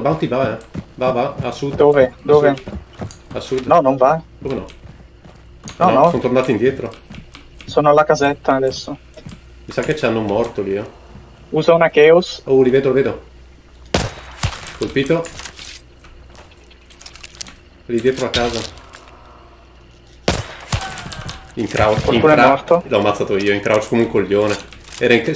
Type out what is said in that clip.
Ecco, Bounty va, eh. Va, va, a sud. Dove? Dove? A sud. No, non va. Come no? No, no. Sono tornati indietro. Sono alla casetta adesso. Mi sa che c'hanno un morto lì, eh. Usa una Chaos. Oh, li vedo, li vedo. Colpito. Lì dietro a casa. In crouch. In Qualcuno è crouch. morto? L'ho ammazzato io, in crouch come un coglione. Era in...